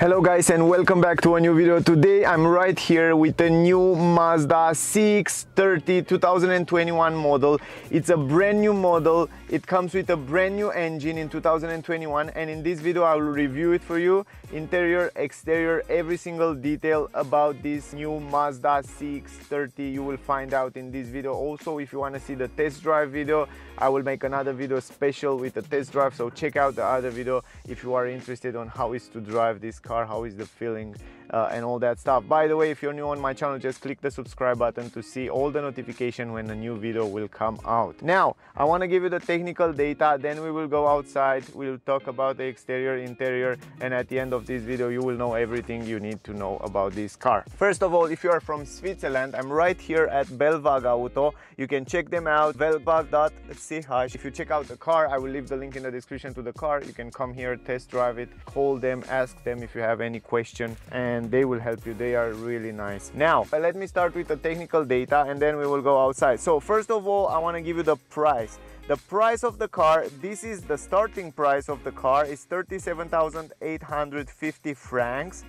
Hello guys and welcome back to a new video. Today I'm right here with the new Mazda CX-30 2021 model. It's a brand new model. It comes with a brand new engine in 2021 and in this video I will review it for you. Interior, exterior, every single detail about this new Mazda CX-30 you will find out in this video. Also if you want to see the test drive video, I will make another video special with the test drive so check out the other video if you are interested on how is to drive this car, how is the feeling uh, and all that stuff. By the way, if you're new on my channel, just click the subscribe button to see all the notification when a new video will come out. Now, I want to give you the technical data, then we will go outside, we'll talk about the exterior, interior, and at the end of this video, you will know everything you need to know about this car. First of all, if you are from Switzerland, I'm right here at Belwag Auto. You can check them out, belwag.ch. If you check out the car, I will leave the link in the description to the car. You can come here, test drive it, call them, ask them if you have any question, and and they will help you. They are really nice. Now let me start with the technical data and then we will go outside. So first of all i want to give you the price. The price of the car this is the starting price of the car is 37,850 francs.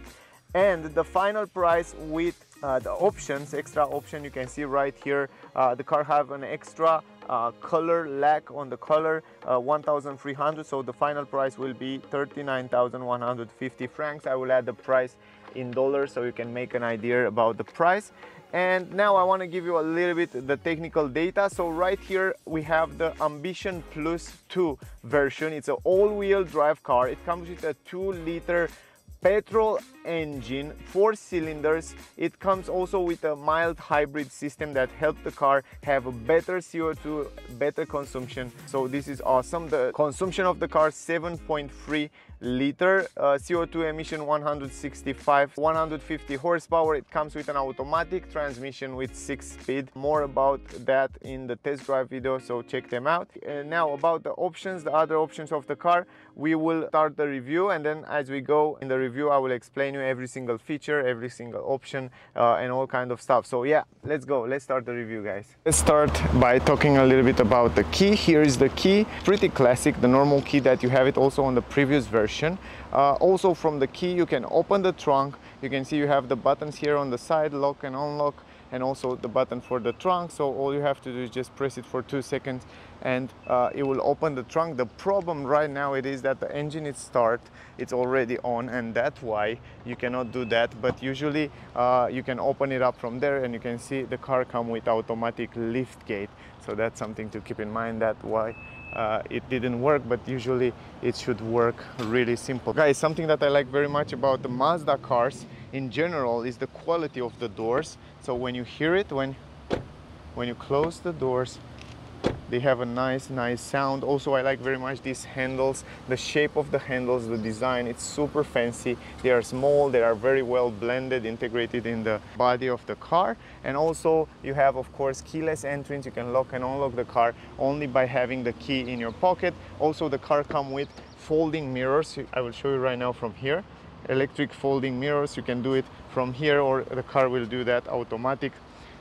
And the final price with uh, the options extra option you can see right here uh, the car have an extra uh, color lack on the color uh, 1300 so the final price will be 39,150 francs. I will add the price in dollars so you can make an idea about the price. And now I want to give you a little bit the technical data. So right here we have the Ambition Plus 2 version. It's an all-wheel drive car. It comes with a 2 liter petrol engine four cylinders. It comes also with a mild hybrid system that helps the car have a better co2 better consumption. So this is awesome. The consumption of the car 7.3 liter uh, CO2 emission 165 150 horsepower. It comes with an automatic transmission with six speed. More about that in the test drive video so check them out. And now about the options the other options of the car. We will start the review and then as we go in the review I will explain you every single feature every single option uh, and all kind of stuff. So yeah let's go. Let's start the review guys. Let's start by talking a little bit about the key. Here is the key. Pretty classic the normal key that you have it also on the previous version version. Uh, also from the key you can open the trunk. You can see you have the buttons here on the side, lock and unlock and also the button for the trunk. So all you have to do is just press it for two seconds and uh, it will open the trunk. The problem right now it is that the engine is start it's already on and that's why you cannot do that. But usually uh, you can open it up from there and you can see the car come with automatic lift gate. So that's something to keep in mind that why uh, it didn't work but usually it should work really simple. Guys something that i like very much about the mazda cars in general is the quality of the doors. So when you hear it when when you close the doors they have a nice nice sound. Also i like very much these handles. The shape of the handles the design it's super fancy. They are small they are very well blended integrated in the body of the car. And also you have of course keyless entrance. You can lock and unlock the car only by having the key in your pocket. Also the car come with folding mirrors. I will show you right now from here. Electric folding mirrors. You can do it from here or the car will do that automatic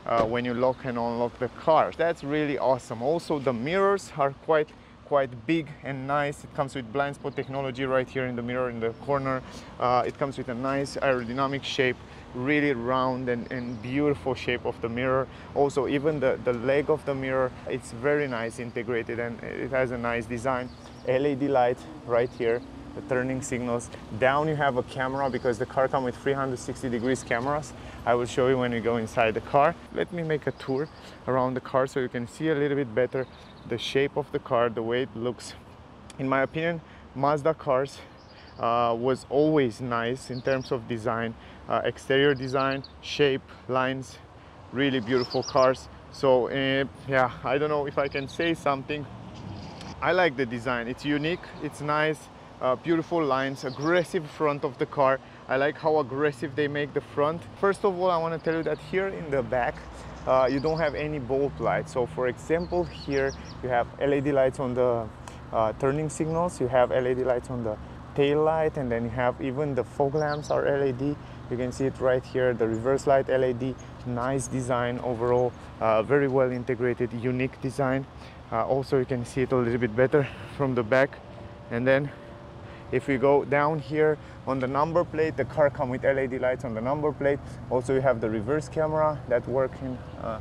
uh, when you lock and unlock the car. That's really awesome. Also the mirrors are quite quite big and nice. It comes with blind spot technology right here in the mirror in the corner. Uh, it comes with a nice aerodynamic shape, really round and, and, beautiful shape of the mirror. Also even the, the leg of the mirror, it's very nice integrated and it has a nice design. LED light right here the turning signals. Down you have a camera because the car comes with 360 degrees cameras. I will show you when we go inside the car. Let me make a tour around the car so you can see a little bit better the shape of the car, the way it looks. In my opinion, Mazda cars uh, was always nice in terms of design, uh, exterior design, shape, lines, really beautiful cars. So uh, yeah, I don't know if I can say something. I like the design. It's unique, it's nice, uh, beautiful lines, aggressive front of the car. I like how aggressive they make the front. First of all, I want to tell you that here in the back, uh, you don't have any bulb lights. So for example, here you have LED lights on the uh, turning signals, you have LED lights on the tail light, and then you have even the fog lamps are LED. You can see it right here, the reverse light LED, nice design overall, uh, very well integrated, unique design. Uh, also, you can see it a little bit better from the back. And then If we go down here on the number plate, the car come with LED lights on the number plate. Also you have the reverse camera that working in, uh,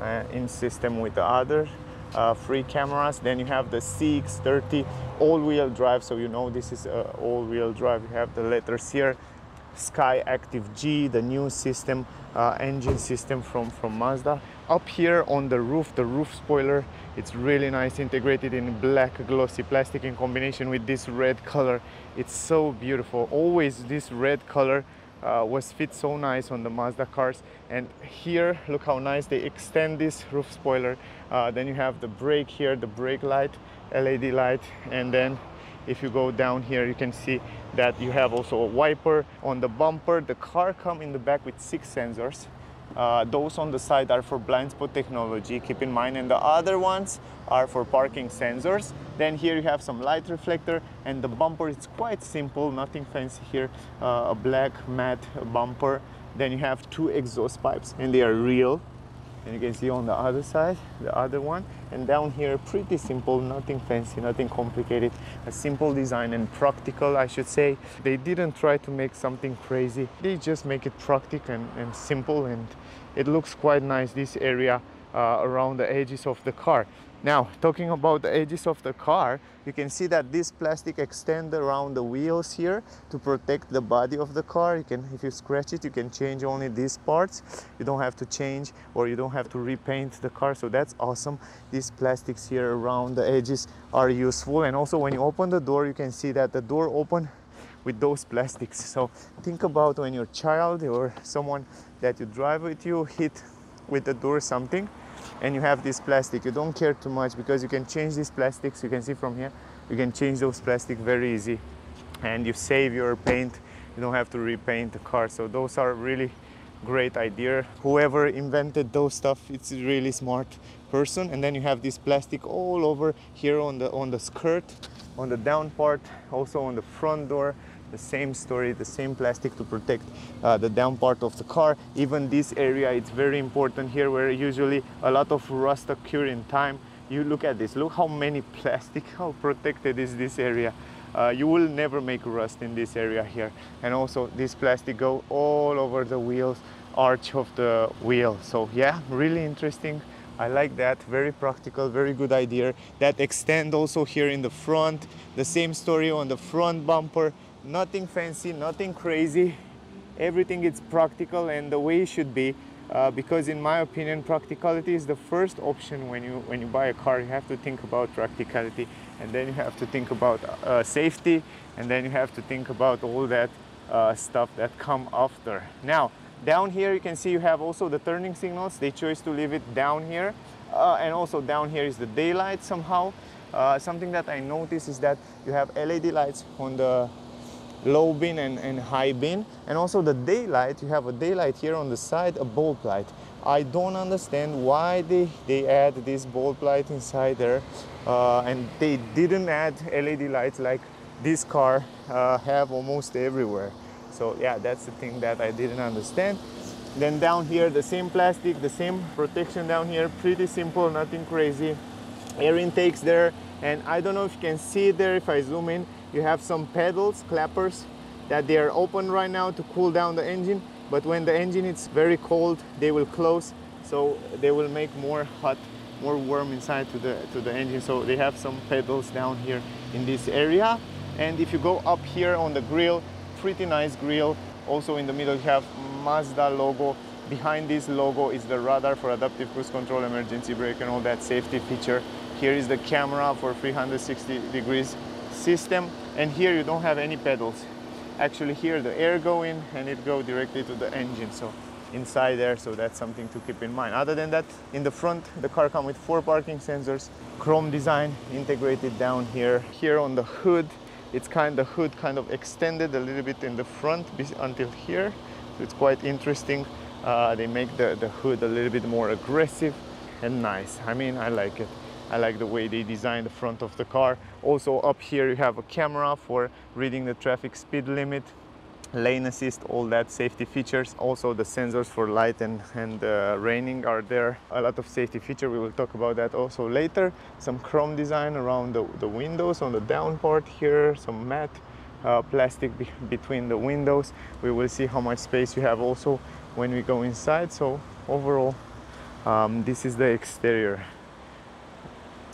uh, in system with the other uh, free cameras. Then you have the CX30 all-wheel drive, so you know this is uh, all-wheel drive. You have the letters here, Skyactiv-G, the new system, uh, engine system from, from Mazda. Up here on the roof, the roof spoiler, it's really nice, integrated in black glossy plastic in combination with this red color. It's so beautiful. Always this red color uh, was fit so nice on the Mazda cars. And here, look how nice they extend this roof spoiler. Uh, then you have the brake here, the brake light, LED light, and then if you go down here you can see that you have also a wiper on the bumper. The car come in the back with six sensors. Uh, those on the side are for blind spot technology, keep in mind, and the other ones are for parking sensors. Then here you have some light reflector and the bumper is quite simple, nothing fancy here, uh, a black matte bumper. Then you have two exhaust pipes and they are real, and you can see on the other side the other one. And down here pretty simple nothing fancy nothing complicated. A simple design and practical i should say. They didn't try to make something crazy. They just make it practical and, and simple and it looks quite nice this area uh, around the edges of the car now, talking about the edges of the car, you can see that this plastic extend around the wheels here to protect the body of the car. You can, if you scratch it, you can change only these parts. You don't have to change or you don't have to repaint the car. So that's awesome. These plastics here around the edges are useful. And also when you open the door, you can see that the door open with those plastics. So think about when your child or someone that you drive with you hit with the door something and you have this plastic. You don't care too much because you can change these plastics. You can see from here you can change those plastic very easy. And you save your paint. You don't have to repaint the car. So those are really great idea. Whoever invented those stuff it's a really smart person. And then you have this plastic all over here on the on the skirt on the down part also on the front door the same story, the same plastic to protect uh, the down part of the car. Even this area, it's very important here where usually a lot of rust occur in time. You look at this, look how many plastic, how protected is this area. Uh, you will never make rust in this area here. And also this plastic go all over the wheels, arch of the wheel. So yeah, really interesting. I like that, very practical, very good idea. That extend also here in the front, the same story on the front bumper nothing fancy, nothing crazy. Everything is practical and the way it should be. Uh, because in my opinion, practicality is the first option when you when you buy a car. You have to think about practicality, and then you have to think about uh, safety, and then you have to think about all that uh, stuff that come after. Now, down here you can see you have also the turning signals. They chose to leave it down here, uh, and also down here is the daylight somehow. Uh, something that I noticed is that you have LED lights on the low beam and, and high beam and also the daylight you have a daylight here on the side a bulb light. I don't understand why they, they add this bulb light inside there uh, and they didn't add LED lights like this car uh, have almost everywhere. So yeah that's the thing that I didn't understand. Then down here the same plastic the same protection down here pretty simple nothing crazy. Air intakes there and I don't know if you can see there if I zoom in you have some pedals, clappers, that they are open right now to cool down the engine, but when the engine is very cold, they will close, so they will make more hot, more warm inside to the, to the engine. So they have some pedals down here in this area. And if you go up here on the grill, pretty nice grill. Also in the middle you have Mazda logo. Behind this logo is the radar for adaptive cruise control, emergency brake and all that safety feature. Here is the camera for 360 degrees system and here you don't have any pedals. Actually here the air go in and it go directly to the engine so inside there so that's something to keep in mind. Other than that in the front the car come with four parking sensors chrome design integrated down here. Here on the hood it's kind the hood kind of extended a little bit in the front until here. So it's quite interesting. Uh, they make the, the hood a little bit more aggressive and nice. I mean i like it I like the way they designed the front of the car. Also up here you have a camera for reading the traffic speed limit, lane assist, all that safety features. Also the sensors for light and, and uh, raining are there. A lot of safety feature, we will talk about that also later. Some chrome design around the, the windows on the down part here, some matte uh, plastic be between the windows we will see how much space you have also when we go inside so overall um, this is the exterior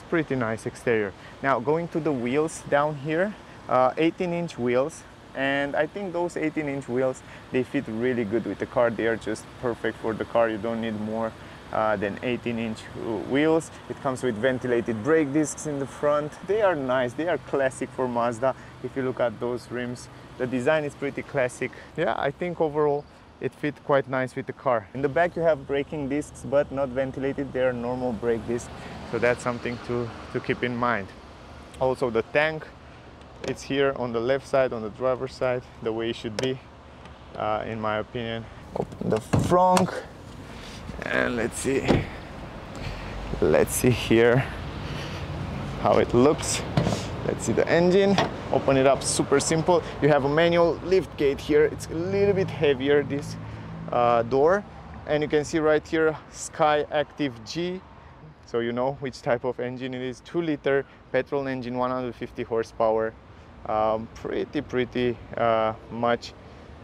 pretty nice exterior. Now going to the wheels down here uh, 18 inch wheels and I think those 18 inch wheels they fit really good with the car. They are just perfect for the car. You don't need more uh, than 18 inch wheels. It comes with ventilated brake discs in the front. They are nice. They are classic for Mazda. If you look at those rims the design is pretty classic. Yeah I think overall it fit quite nice with the car. In the back you have braking discs but not ventilated. They are normal brake discs so that's something to to keep in mind. Also the tank it's here on the left side on the driver's side the way it should be uh, in my opinion. Open the front and let's see. Let's see here how it looks. Let's see the engine. Open it up super simple. You have a manual lift gate here. It's a little bit heavier this uh, door. And you can see right here sky active g so you know which type of engine it is. 2 liter petrol engine 150 horsepower. Um, pretty pretty uh, much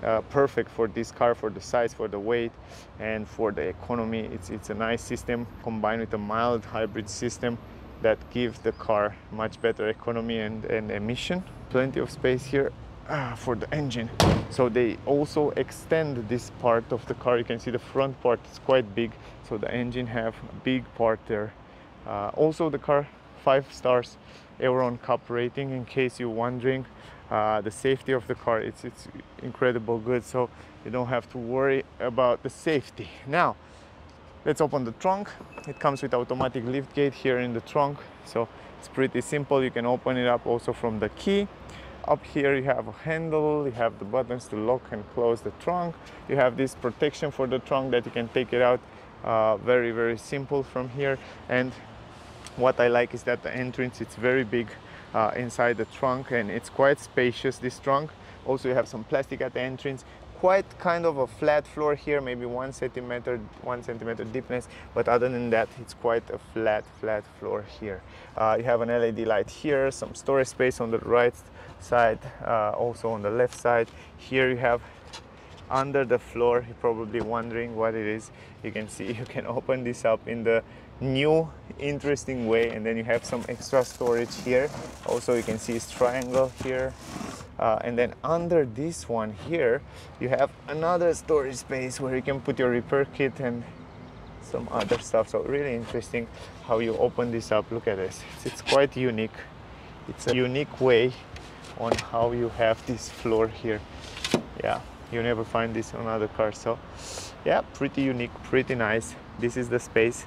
uh, perfect for this car for the size for the weight and for the economy. It's it's a nice system combined with a mild hybrid system that gives the car much better economy and, and emission. Plenty of space here uh, for the engine. So they also extend this part of the car. You can see the front part is quite big. So the engine have a big part there uh, also the car five stars Euro NCAP rating in case you're wondering. Uh, the safety of the car it's it's incredible good so you don't have to worry about the safety. Now let's open the trunk. It comes with automatic lift gate here in the trunk so it's pretty simple. You can open it up also from the key. Up here you have a handle you have the buttons to lock and close the trunk. You have this protection for the trunk that you can take it out uh, very very simple from here. And what I like is that the entrance it's very big uh, inside the trunk and it's quite spacious this trunk. Also you have some plastic at the entrance. Quite kind of a flat floor here maybe one centimeter one centimeter deepness but other than that it's quite a flat flat floor here. Uh, you have an led light here some storage space on the right side uh, also on the left side. Here you have under the floor you're probably wondering what it is. You can see you can open this up in the new interesting way and then you have some extra storage here. Also you can see it's triangle here. Uh, and then under this one here you have another storage space where you can put your repair kit and some other stuff. So really interesting how you open this up. Look at this. It's, it's quite unique. It's a unique way on how you have this floor here. Yeah you never find this on other cars. So yeah pretty unique pretty nice. This is the space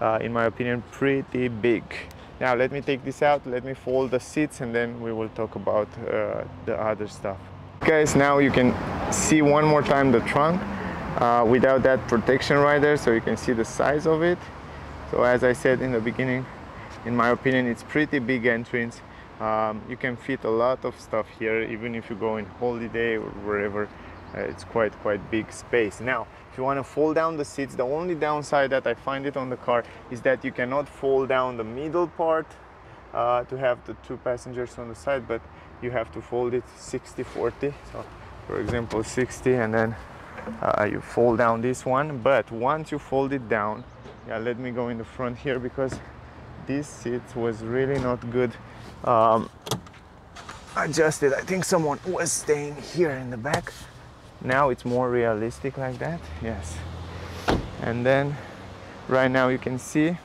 uh, in my opinion pretty big. Now let me take this out let me fold the seats and then we will talk about uh, the other stuff. Guys now you can see one more time the trunk uh, without that protection right there so you can see the size of it. So as I said in the beginning in my opinion it's pretty big entrance. Um, you can fit a lot of stuff here even if you go in holiday or wherever uh, it's quite quite big space. Now if you want to fold down the seats the only downside that I find it on the car is that you cannot fold down the middle part uh, to have the two passengers on the side but you have to fold it 60 40 so for example 60 and then uh, you fold down this one. But once you fold it down yeah let me go in the front here because this seat was really not good um, adjusted. I think someone was staying here in the back now it's more realistic like that yes. And then right now you can see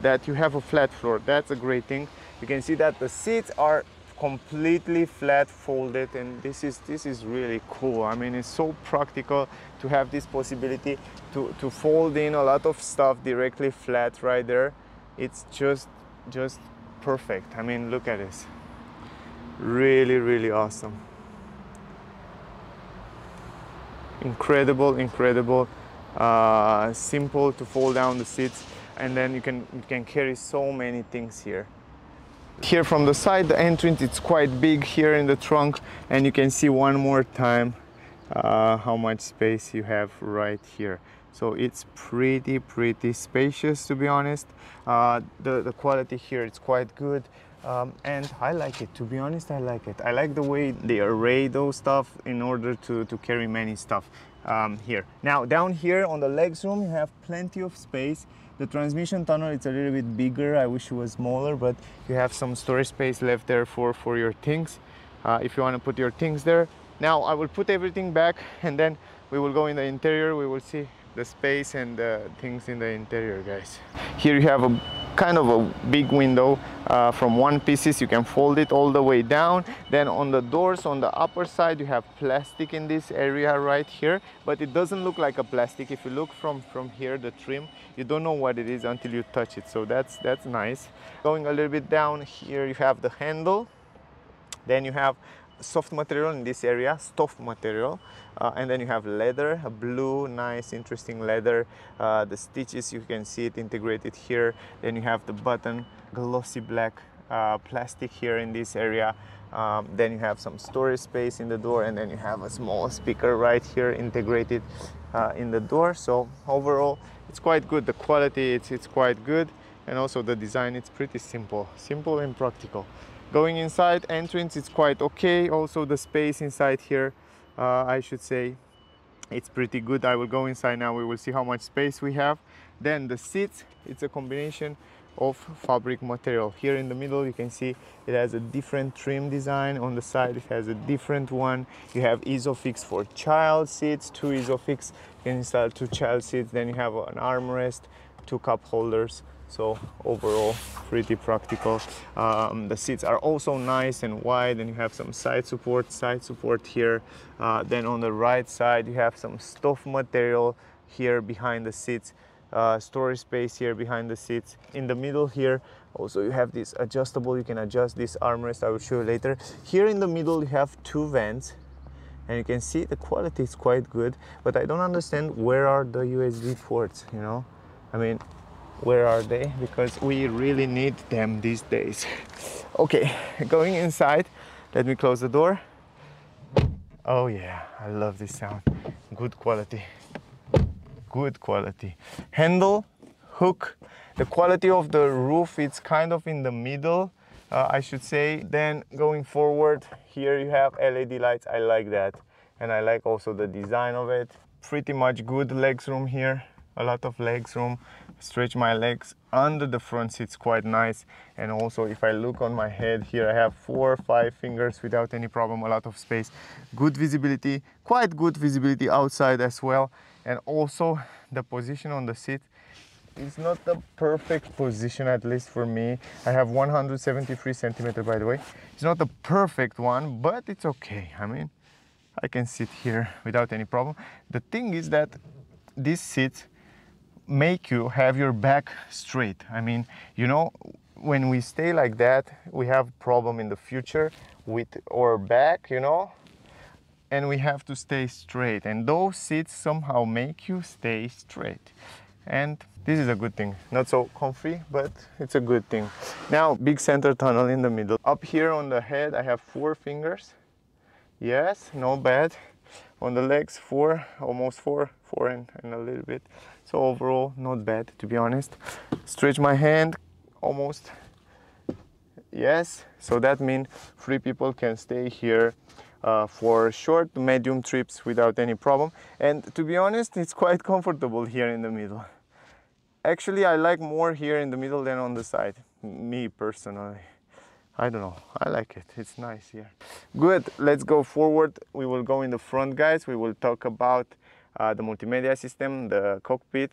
that you have a flat floor. That's a great thing. You can see that the seats are completely flat folded and this is this is really cool. I mean it's so practical to have this possibility to to fold in a lot of stuff directly flat right there. It's just just perfect. I mean look at this. Really really awesome incredible incredible uh, simple to fold down the seats. And then you can you can carry so many things here. Here from the side the entrance it's quite big here in the trunk. And you can see one more time uh, how much space you have right here. So it's pretty pretty spacious to be honest. Uh, the, the quality here it's quite good um, and I like it to be honest I like it. I like the way they array those stuff in order to, to carry many stuff um, here. Now down here on the legs room you have plenty of space. The transmission tunnel it's a little bit bigger. I wish it was smaller but you have some storage space left there for for your things uh, if you want to put your things there. Now I will put everything back and then we will go in the interior. We will see the space and the things in the interior guys. Here you have a kind of a big window uh, from one pieces you can fold it all the way down. Then on the doors on the upper side you have plastic in this area right here but it doesn't look like a plastic. If you look from from here the trim you don't know what it is until you touch it. So that's that's nice. Going a little bit down here you have the handle. Then you have soft material in this area, stuff material. Uh, and then you have leather, a blue, nice, interesting leather. Uh, the stitches, you can see it integrated here. Then you have the button, glossy black uh, plastic here in this area. Um, then you have some storage space in the door and then you have a small speaker right here integrated uh, in the door. So overall, it's quite good. The quality, it's, it's quite good. And also the design, it's pretty simple, simple and practical going inside entrance it's quite okay. Also the space inside here uh, I should say it's pretty good. I will go inside now. We will see how much space we have. Then the seats it's a combination of fabric material. Here in the middle you can see it has a different trim design. On the side it has a different one. You have isofix for child seats two isofix you can install two child seats. Then you have an armrest two cup holders so overall pretty practical. Um, the seats are also nice and wide and you have some side support side support here. Uh, then on the right side you have some stuff material here behind the seats uh, storage space here behind the seats. In the middle here also you have this adjustable you can adjust this armrest I will show you later. Here in the middle you have two vents and you can see the quality is quite good but I don't understand where are the USB ports you know? I mean where are they? Because we really need them these days. Okay going inside. Let me close the door. Oh yeah i love this sound. Good quality. Good quality. Handle hook. The quality of the roof it's kind of in the middle uh, i should say. Then going forward here you have led lights. I like that. And i like also the design of it. Pretty much good legs room here. A lot of legs room stretch my legs under the front seats quite nice. And also if I look on my head here I have four or five fingers without any problem a lot of space. Good visibility quite good visibility outside as well. And also the position on the seat is not the perfect position at least for me. I have 173 centimeter by the way. It's not the perfect one but it's okay. I mean I can sit here without any problem. The thing is that this seat make you have your back straight. I mean, you know, when we stay like that, we have problem in the future with our back, you know, and we have to stay straight. And those seats somehow make you stay straight. And this is a good thing. Not so comfy, but it's a good thing. Now, big center tunnel in the middle. Up here on the head, I have four fingers. Yes, no bad. On the legs, four, almost four, four and, and a little bit. So overall, not bad to be honest. Stretch my hand almost. Yes, so that means three people can stay here uh, for short, medium trips without any problem. And to be honest, it's quite comfortable here in the middle. Actually, I like more here in the middle than on the side, me personally. I don't know, I like it, it's nice here. Good, let's go forward. We will go in the front, guys. We will talk about uh, the multimedia system, the cockpit,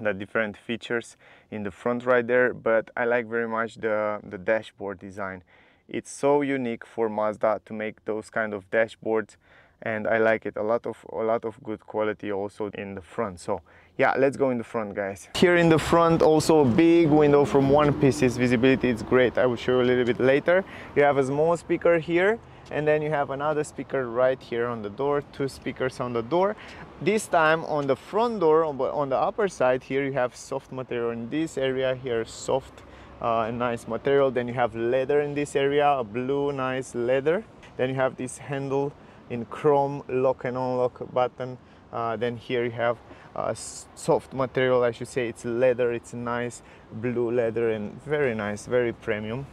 the different features in the front right there, but I like very much the, the dashboard design. It's so unique for Mazda to make those kind of dashboards and I like it. A lot of a lot of good quality also in the front. So yeah let's go in the front guys. Here in the front also a big window from one pieces visibility is great. I will show you a little bit later. You have a small speaker here and then you have another speaker right here on the door two speakers on the door. This time on the front door on the upper side here you have soft material in this area here soft uh, nice material. Then you have leather in this area a blue nice leather. Then you have this handle in chrome lock and unlock button. Uh, then here you have uh, soft material. I should say it's leather it's nice blue leather and very nice very premium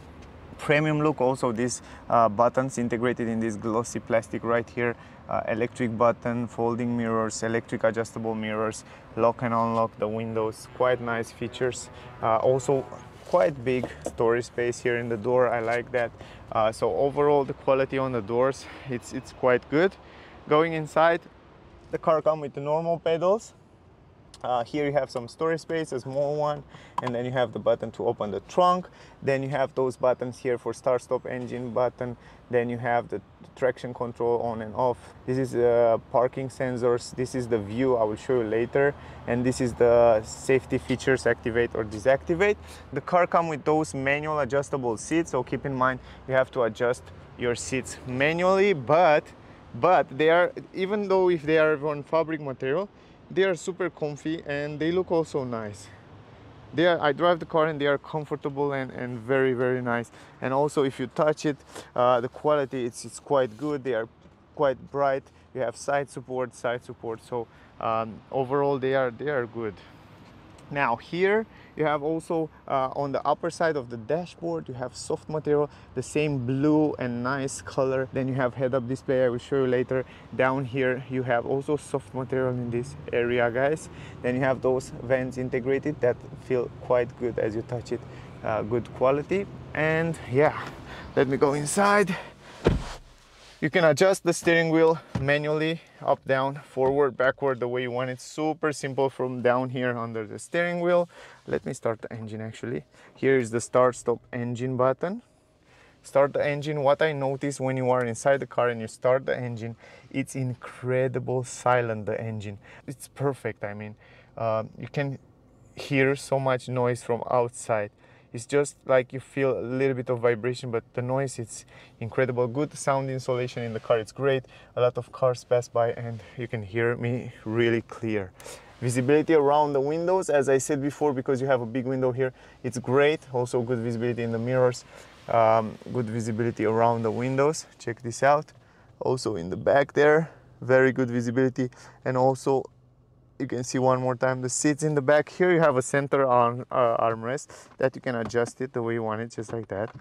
premium look also these uh, buttons integrated in this glossy plastic right here uh, electric button folding mirrors electric adjustable mirrors lock and unlock the windows quite nice features. Uh, also quite big storage space here in the door i like that. Uh, so overall the quality on the doors it's it's quite good. Going inside the car comes with the normal pedals uh, here you have some storage space, a small one, and then you have the button to open the trunk. Then you have those buttons here for start stop engine button. Then you have the, traction control on and off. This is uh, parking sensors. This is the view I will show you later. And this is the safety features activate or deactivate. The car comes with those manual adjustable seats. So keep in mind you have to adjust your seats manually, but but they are even though if they are on fabric material they are super comfy and they look also nice. They are i drive the car and they are comfortable and, and very very nice. And also if you touch it uh, the quality it's, it's quite good. They are quite bright. You have side support side support. So um, overall they are they are good now here you have also uh, on the upper side of the dashboard you have soft material the same blue and nice color. Then you have head-up display i will show you later. Down here you have also soft material in this area guys. Then you have those vents integrated that feel quite good as you touch it uh, good quality. And yeah let me go inside you can adjust the steering wheel manually, up, down, forward, backward, the way you want it. Super simple from down here under the steering wheel. Let me start the engine actually. Here is the start stop engine button. Start the engine. What I notice when you are inside the car and you start the engine, it's incredible silent, the engine. It's perfect, I mean. Uh, you can hear so much noise from outside it's just like you feel a little bit of vibration but the noise it's incredible. Good sound insulation in the car it's great. A lot of cars pass by and you can hear me really clear. Visibility around the windows as i said before because you have a big window here it's great. Also good visibility in the mirrors um, good visibility around the windows. Check this out. Also in the back there very good visibility. And also you can see one more time. The seats in the back here you have a center arm uh, armrest that you can adjust it the way you want it just like that.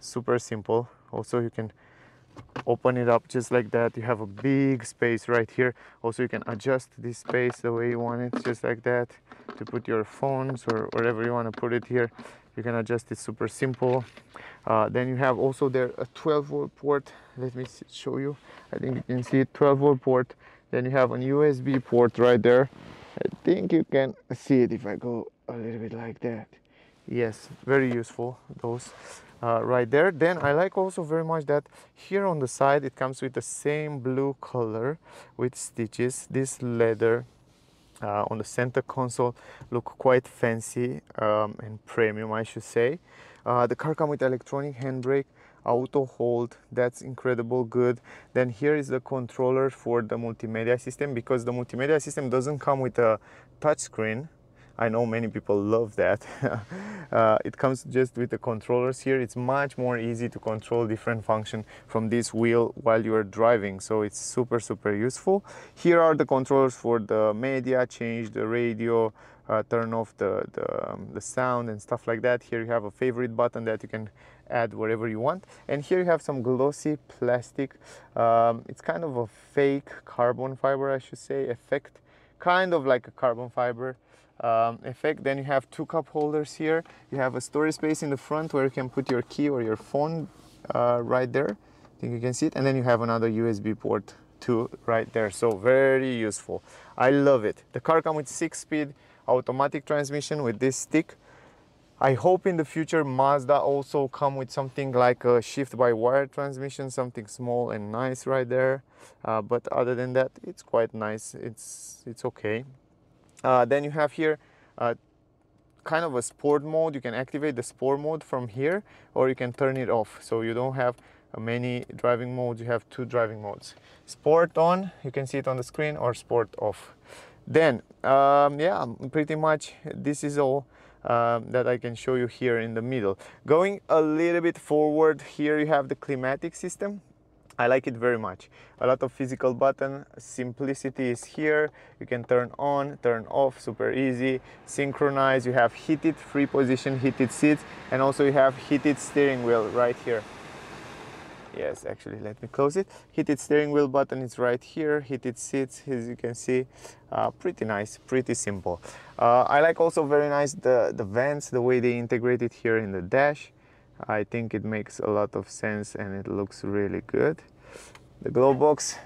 Super simple. Also you can open it up just like that. You have a big space right here. Also you can adjust this space the way you want it just like that. To put your phones or wherever you want to put it here you can adjust it super simple. Uh, then you have also there a 12 volt port. Let me show you. I think you can see it 12 volt port then you have a USB port right there. I think you can see it if I go a little bit like that. Yes, very useful those uh, right there. Then I like also very much that here on the side it comes with the same blue color with stitches. This leather uh, on the center console look quite fancy um, and premium I should say. Uh, the car comes with electronic handbrake auto hold that's incredible good then here is the controller for the multimedia system because the multimedia system doesn't come with a touchscreen I know many people love that. uh, it comes just with the controllers here. It's much more easy to control different function from this wheel while you are driving. So it's super, super useful. Here are the controllers for the media, change the radio, uh, turn off the, the, um, the sound and stuff like that. Here you have a favorite button that you can add wherever you want. And here you have some glossy plastic. Um, it's kind of a fake carbon fiber, I should say, effect. Kind of like a carbon fiber um, effect. Then you have two cup holders here. You have a storage space in the front where you can put your key or your phone uh, right there. I think you can see it. And then you have another USB port too right there. So very useful. I love it. The car comes with six speed automatic transmission with this stick I hope in the future Mazda also come with something like a shift by wire transmission, something small and nice right there. Uh, but other than that, it's quite nice. It's it's okay. Uh, then you have here uh, kind of a sport mode. You can activate the sport mode from here, or you can turn it off. So you don't have uh, many driving modes. You have two driving modes. Sport on, you can see it on the screen, or sport off. Then, um, yeah, pretty much this is all um, that I can show you here in the middle. Going a little bit forward, here you have the climatic system. I like it very much. A lot of physical button, simplicity is here. You can turn on, turn off, super easy. Synchronize, you have heated three position heated seats and also you have heated steering wheel right here. Yes, actually, let me close it. Heated steering wheel button is right here. Heated seats, as you can see, uh, pretty nice, pretty simple. Uh, I like also very nice the, the vents, the way they integrate it here in the dash. I think it makes a lot of sense and it looks really good. The glove box,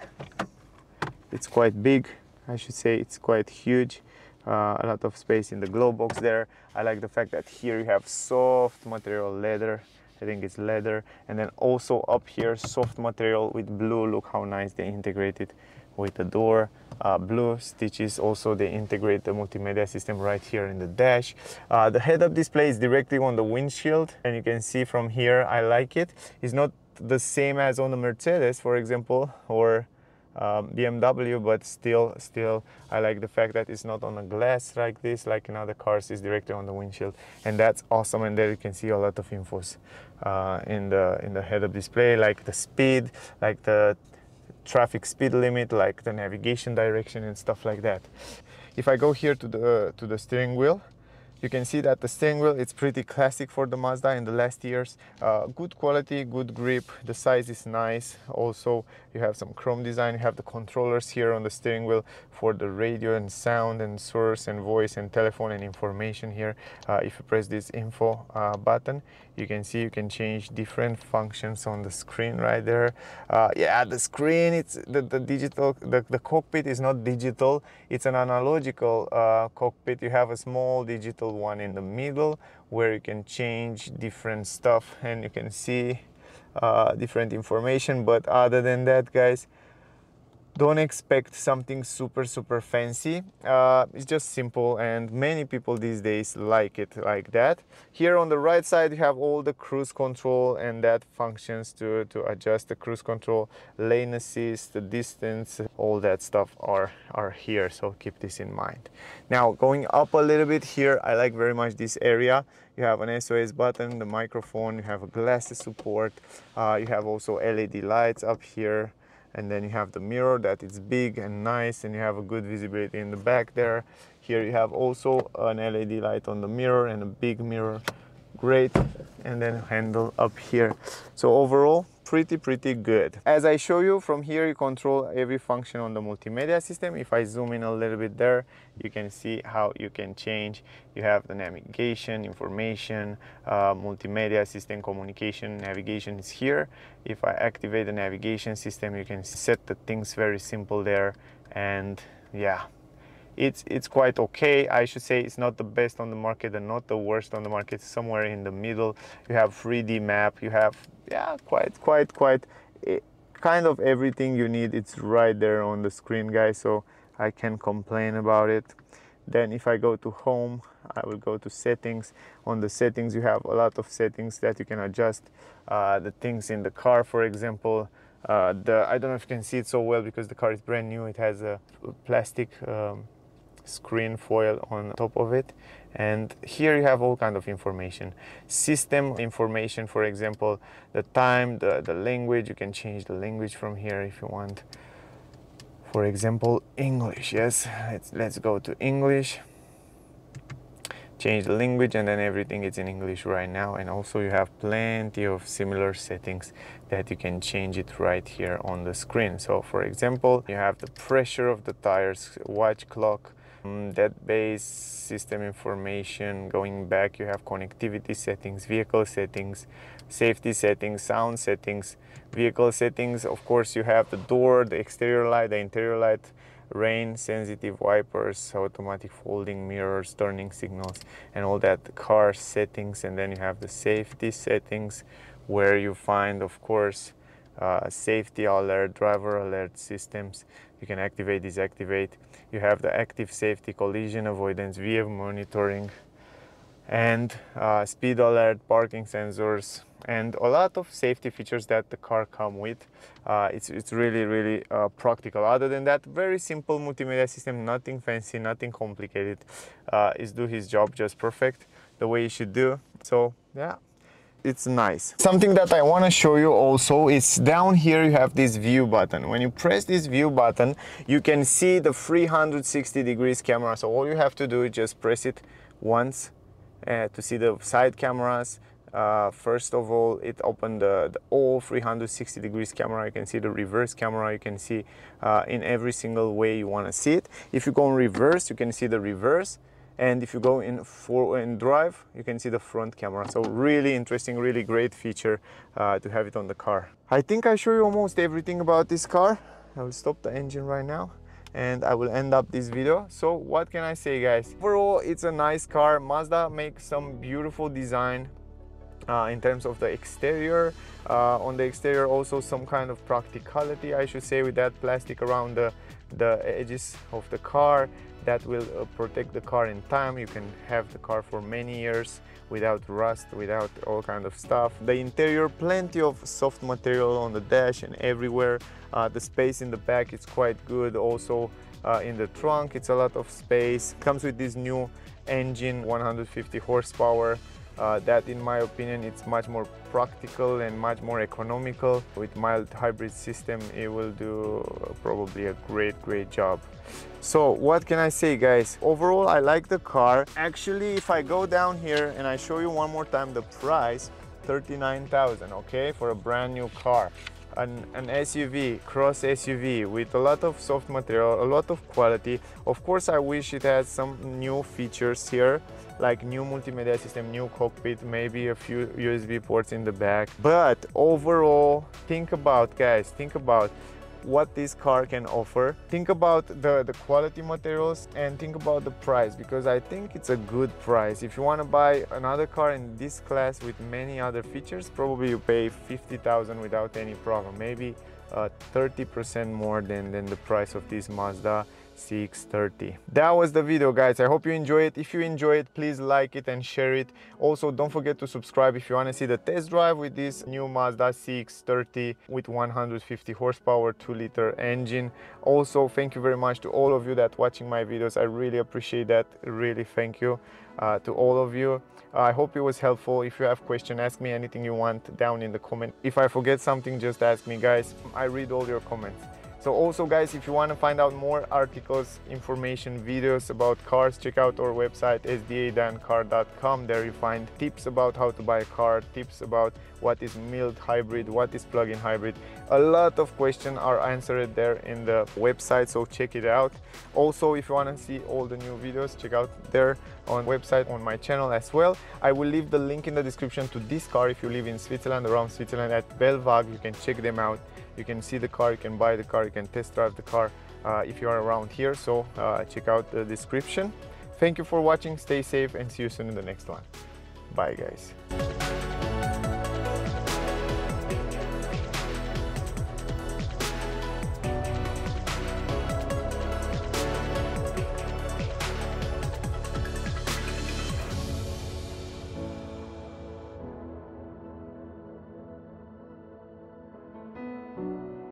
it's quite big. I should say it's quite huge. Uh, a lot of space in the glove box there. I like the fact that here you have soft material leather. I think it's leather. And then also up here, soft material with blue. Look how nice they integrated with the door. Uh, blue stitches also they integrate the multimedia system right here in the dash uh, the head-up display is directly on the windshield and you can see from here I like it it's not the same as on the Mercedes for example or um, BMW but still still I like the fact that it's not on a glass like this like in other cars it's directly on the windshield and that's awesome and there you can see a lot of infos uh, in the in the head-up display like the speed like the traffic speed limit like the navigation direction and stuff like that. If I go here to the to the steering wheel you can see that the steering wheel it's pretty classic for the Mazda in the last years. Uh, good quality good grip the size is nice. Also you have some chrome design you have the controllers here on the steering wheel for the radio and sound and source and voice and telephone and information here uh, if you press this info uh, button you can see you can change different functions on the screen right there. Uh, yeah the screen it's the, the digital the, the cockpit is not digital. It's an analogical uh, cockpit. You have a small digital one in the middle where you can change different stuff and you can see uh, different information. But other than that guys don't expect something super super fancy. Uh, it's just simple and many people these days like it like that. Here on the right side you have all the cruise control and that functions to to adjust the cruise control lane assist the distance all that stuff are are here so keep this in mind. Now going up a little bit here i like very much this area. You have an SOS button, the microphone, you have a glasses support, uh, you have also LED lights up here, and then you have the mirror that is big and nice and you have a good visibility in the back there. Here you have also an led light on the mirror and a big mirror. Great. And then handle up here. So overall pretty pretty good. As i show you from here you control every function on the multimedia system. If i zoom in a little bit there you can see how you can change. You have the navigation information uh, multimedia system communication navigation is here. If i activate the navigation system you can set the things very simple there. And yeah it's it's quite okay. I should say it's not the best on the market and not the worst on the market. Somewhere in the middle. You have 3d map. You have yeah quite quite quite eh, kind of everything you need. It's right there on the screen guys so i can complain about it. Then if i go to home i will go to settings. On the settings you have a lot of settings that you can adjust uh, the things in the car for example. Uh, the I don't know if you can see it so well because the car is brand new. It has a plastic um, screen foil on top of it. And here you have all kind of information. System information for example the time the, the language. You can change the language from here if you want. For example english yes. Let's let's go to english. Change the language and then everything is in english right now. And also you have plenty of similar settings that you can change it right here on the screen. So for example you have the pressure of the tires watch clock that base system information going back you have connectivity settings vehicle settings safety settings sound settings vehicle settings. Of course you have the door the exterior light the interior light rain sensitive wipers automatic folding mirrors turning signals and all that. Car settings and then you have the safety settings where you find of course uh, safety alert driver alert systems. You can activate deactivate you have the active safety collision avoidance view monitoring and uh, speed alert parking sensors and a lot of safety features that the car come with. Uh, it's, it's really really uh, practical. Other than that very simple multimedia system nothing fancy nothing complicated. Uh, is do his job just perfect the way you should do. So yeah it's nice. Something that I want to show you also is down here you have this view button. When you press this view button, you can see the 360 degrees camera. So all you have to do is just press it once uh, to see the side cameras. Uh, first of all, it opened the, the, all 360 degrees camera. You can see the reverse camera. You can see uh, in every single way you want to see it. If you go in reverse, you can see the reverse and if you go in for in drive you can see the front camera so really interesting really great feature uh, to have it on the car i think i show you almost everything about this car i will stop the engine right now and I will end up this video. So what can I say guys? Overall, it's a nice car. Mazda makes some beautiful design uh, in terms of the exterior. Uh, on the exterior also some kind of practicality I should say with that plastic around the, the edges of the car that will uh, protect the car in time. You can have the car for many years without rust without all kind of stuff. The interior plenty of soft material on the dash and everywhere. Uh, the space in the back is quite good. Also uh, in the trunk it's a lot of space. Comes with this new engine 150 horsepower. Uh, that in my opinion it's much more practical and much more economical. With mild hybrid system it will do probably a great great job so what can I say guys overall I like the car actually if I go down here and I show you one more time the price 39,000 okay for a brand new car an, an SUV, cross SUV with a lot of soft material, a lot of quality. Of course, I wish it had some new features here, like new multimedia system, new cockpit, maybe a few USB ports in the back. But overall, think about, guys, think about what this car can offer. Think about the, the quality materials and think about the price because I think it's a good price. If you want to buy another car in this class with many other features, probably you pay 50,000 without any problem. Maybe 30% uh, more than, than the price of this Mazda CX-30 that was the video guys i hope you enjoy it if you enjoy it please like it and share it also don't forget to subscribe if you want to see the test drive with this new mazda CX-30 with 150 horsepower 2 liter engine also thank you very much to all of you that watching my videos i really appreciate that really thank you uh, to all of you I hope it was helpful. If you have question, ask me anything you want down in the comment. If I forget something, just ask me guys. I read all your comments. So also guys, if you want to find out more articles, information, videos about cars, check out our website sdadancar.com. There you find tips about how to buy a car, tips about what is mild hybrid, what is plug-in hybrid. A lot of questions are answered there in the website, so check it out. Also, if you want to see all the new videos, check out there on website on my channel as well. I will leave the link in the description to this car if you live in Switzerland, around Switzerland at Belwag. You can check them out you can see the car you can buy the car you can test drive the car uh, if you are around here. So uh, check out the description. Thank you for watching. Stay safe and see you soon in the next one. Bye guys